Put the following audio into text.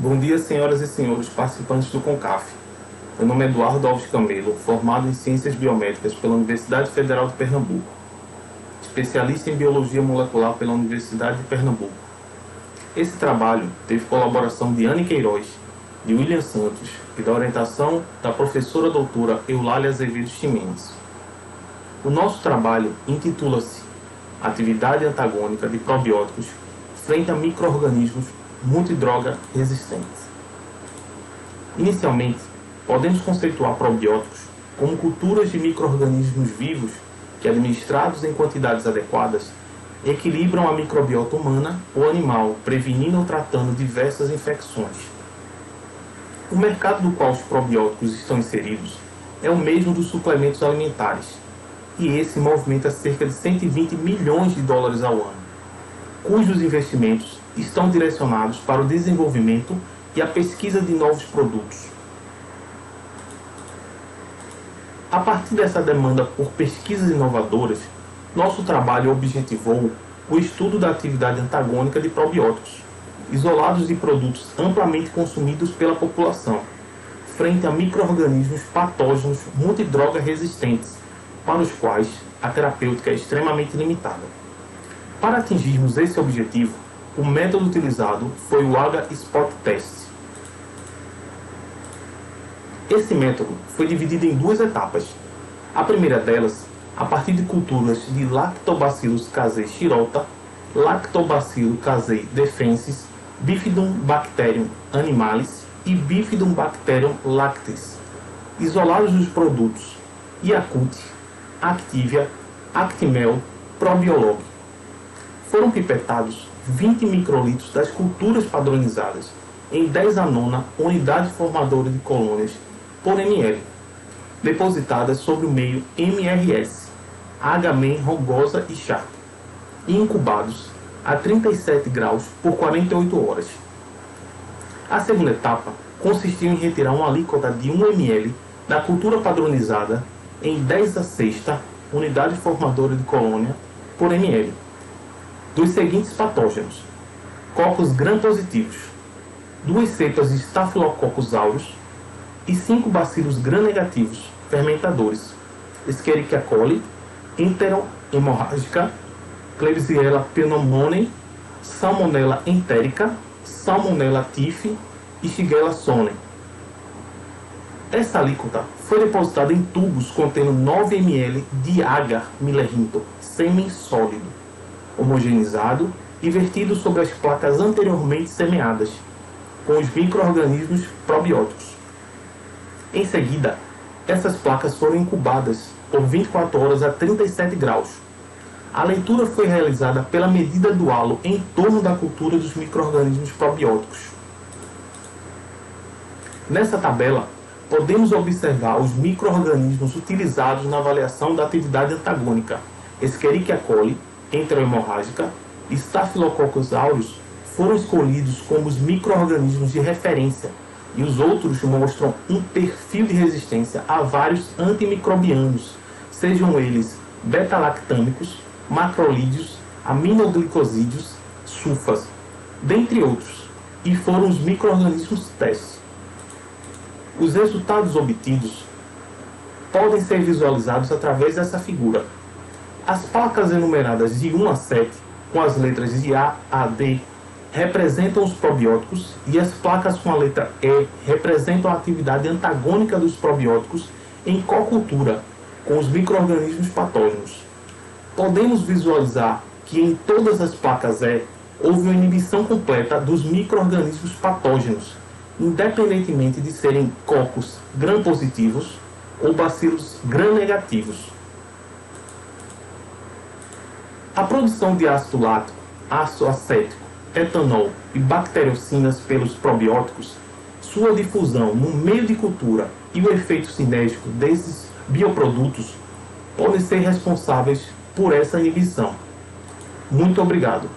Bom dia, senhoras e senhores participantes do CONCAF. Meu nome é Eduardo Alves Camelo, formado em Ciências Biomédicas pela Universidade Federal de Pernambuco, especialista em Biologia Molecular pela Universidade de Pernambuco. Esse trabalho teve colaboração de Anne Queiroz, de William Santos e da orientação da professora doutora Eulália Azevedo Ximenes. O nosso trabalho intitula-se Atividade antagônica de probióticos frente a micro-organismos multidroga resistentes. Inicialmente, podemos conceituar probióticos como culturas de micro-organismos vivos que, administrados em quantidades adequadas, equilibram a microbiota humana ou animal, prevenindo ou tratando diversas infecções. O mercado do qual os probióticos estão inseridos é o mesmo dos suplementos alimentares, e esse movimenta cerca de 120 milhões de dólares ao ano, cujos investimentos estão direcionados para o desenvolvimento e a pesquisa de novos produtos. A partir dessa demanda por pesquisas inovadoras, nosso trabalho objetivou o estudo da atividade antagônica de probióticos, isolados de produtos amplamente consumidos pela população, frente a micro-organismos patógenos multidroga resistentes, para os quais a terapêutica é extremamente limitada. Para atingirmos esse objetivo, o método utilizado foi o H-Spot Test. Esse método foi dividido em duas etapas. A primeira delas, a partir de culturas de Lactobacillus casei shirota, Lactobacillus casei defensis, Bifidum bacterium animalis e Bifidum bacterium lactis, isolados dos produtos Yakult, Activia, Actimel, Probiolog. Foram pipetados 20 microlitros das culturas padronizadas em 10 a nona unidade formadora de colônias por ml, depositadas sobre o meio MRS, H-Men, rugosa e Sharp, e incubados a 37 graus por 48 horas. A segunda etapa consistiu em retirar uma alíquota de 1 ml da cultura padronizada em 10 a sexta unidade formadora de colônia por ml dos seguintes patógenos: cocos gram-positivos, duas cepas de Staphylococcus aureus e cinco bacilos gram-negativos fermentadores, Escherichia coli, enterohemorrágica, Klebsiella pneumoniae, Salmonella entérica, Salmonella typhi e Shigella sonne. Essa alíquota foi depositada em tubos contendo 9 ml de agar milerrinto, semi-sólido, homogeneizado e vertido sobre as placas anteriormente semeadas, com os micro-organismos probióticos. Em seguida, essas placas foram incubadas por 24 horas a 37 graus. A leitura foi realizada pela medida do halo em torno da cultura dos micro-organismos probióticos. Nessa tabela, podemos observar os micro-organismos utilizados na avaliação da atividade antagônica, Escherichia coli, enterohemorrágica e Staphylococcus aureus foram escolhidos como os micro-organismos de referência e os outros mostram um perfil de resistência a vários antimicrobianos, sejam eles beta-lactâmicos, macrolídeos, aminoglicosídeos, sulfas, dentre outros, e foram os micro-organismos testes. Os resultados obtidos podem ser visualizados através dessa figura. As placas enumeradas de 1 a 7, com as letras de A a D, representam os probióticos e as placas com a letra E representam a atividade antagônica dos probióticos em cocultura com os micro-organismos patógenos. Podemos visualizar que em todas as placas E houve uma inibição completa dos micro-organismos patógenos, independentemente de serem cocos gram-positivos ou bacilos gram-negativos. A produção de ácido lático, ácido acético, etanol e bacteriocinas pelos probióticos, sua difusão no meio de cultura e o efeito sinérgico desses bioprodutos podem ser responsáveis por essa inibição. Muito obrigado.